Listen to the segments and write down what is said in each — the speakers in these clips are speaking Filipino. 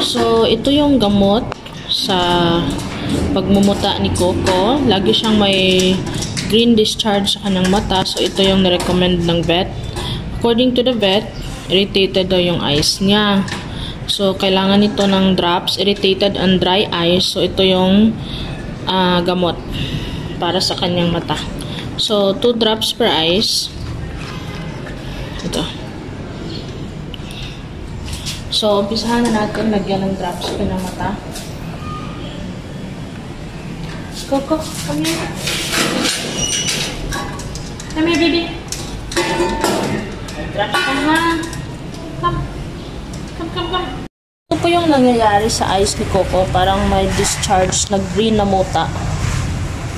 So, ito yung gamot sa pagmumuta ni Coco. Lagi siyang may green discharge sa kanyang mata. So, ito yung nirecommend ng vet. According to the vet, irritated daw yung eyes niya. So, kailangan ito ng drops, irritated and dry eyes. So, ito yung uh, gamot para sa kanyang mata. So, 2 drops per eyes. Ito. So, umpisahan na natin lagyan ng drops ko ng mata. Coco, come here. Come here, baby. Drops ka ha. Come. Come, come, come. Ito po yung nangyayari sa eyes ni Coco. Parang may discharge na green na muta.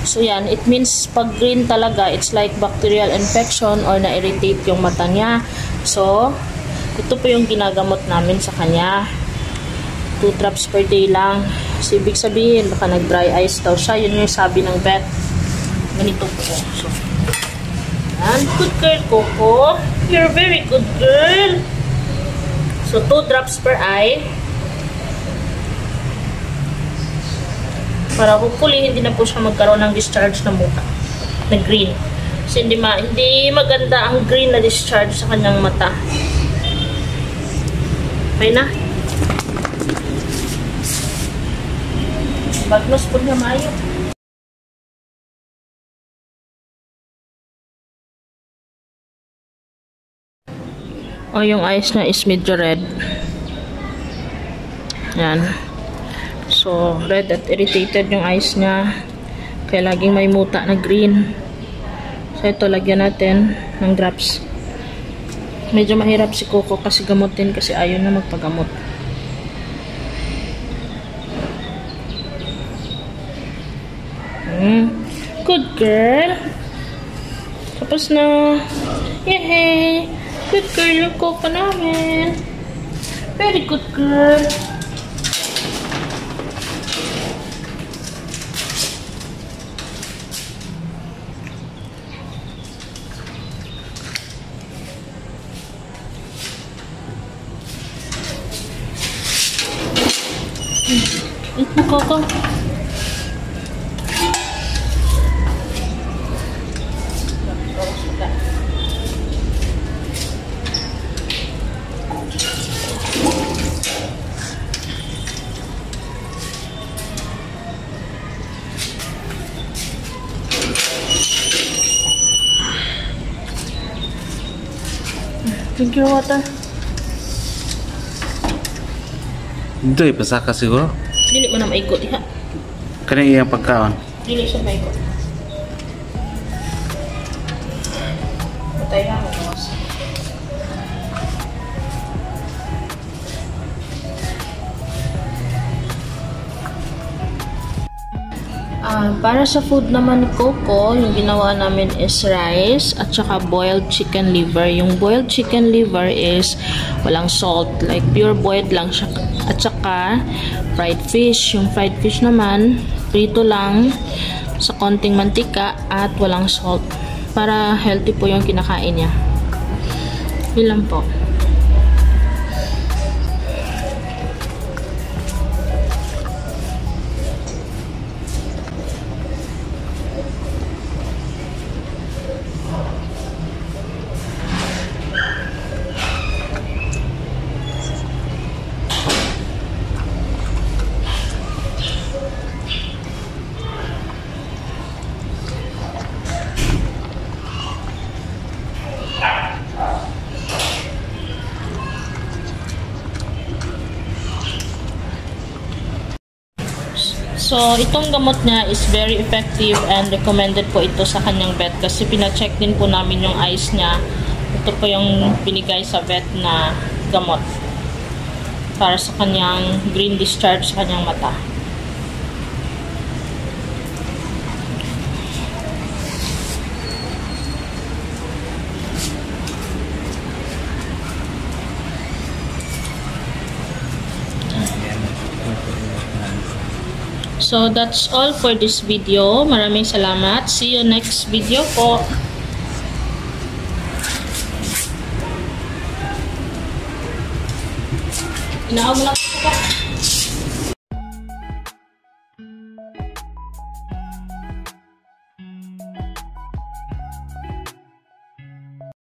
So yan, it means pag green talaga, it's like bacterial infection or na-irritate yung mata niya. So, ito po yung ginagamot namin sa kanya. 2 drops per day lang. So, ibig sabihin, baka nag-dry eyes daw siya. Yun yung sabi ng vet. Ganito po. So, yan. Good girl, Coco. You're very good girl. So, 2 drops per eye. Para hopefully, hindi na po siya magkaroon ng discharge na mukha. Na green. Kasi hindi, ma hindi maganda ang green na discharge sa kanyang mata. Okay na. Bagnos po na mayo. O, oh, yung eyes na is medyo red. Yan. So, red at irritated yung eyes niya. Kaya laging may muta na green. So, ito, lagyan natin ng drops. Medyo mahirap si Coco kasi gamutin kasi ayaw na magpagamot. Mm. Good girl. Tapos na. Yehey! Good girl yung Coco namin. Very good girl. Mo, Coco. Drink your water. Ito ipasaka siguro. Dili mo na maikot, ha? Kani iyang pagkaon. Dili siya maikot. Patay na mo. Uh, para sa food naman ni Coco, yung ginawa namin is rice at saka boiled chicken liver. Yung boiled chicken liver is walang salt, like pure boiled lang siya. At saka fried fish. Yung fried fish naman, prito lang sa konting mantika at walang salt. Para healthy po yung kinakain niya. Yun po. So, itong gamot niya is very effective and recommended po ito sa kanyang vet kasi pina-check din po namin yung eyes niya. Ito po yung binigay sa vet na gamot para sa kanyang green discharge sa kanyang mata. So, that's all for this video. Maraming salamat. See you next video po. Inaog na ka.